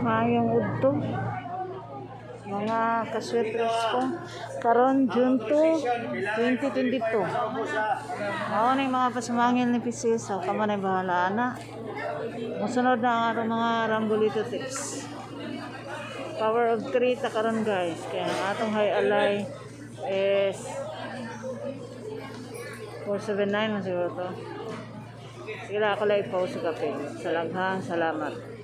Mayang udto. Mga kaswetres ko. Karon June 2, 2022. Mao na yung mga pasamangil ni Pisces. So, kamo na yung bahala na. Musunod na ang ating mga rambolito tips. Power of 3 ta karon guys. Kaya ang atong high alay is 479 na siguro to. Sige ako lang i-post sa kape. Salamat. Salamat.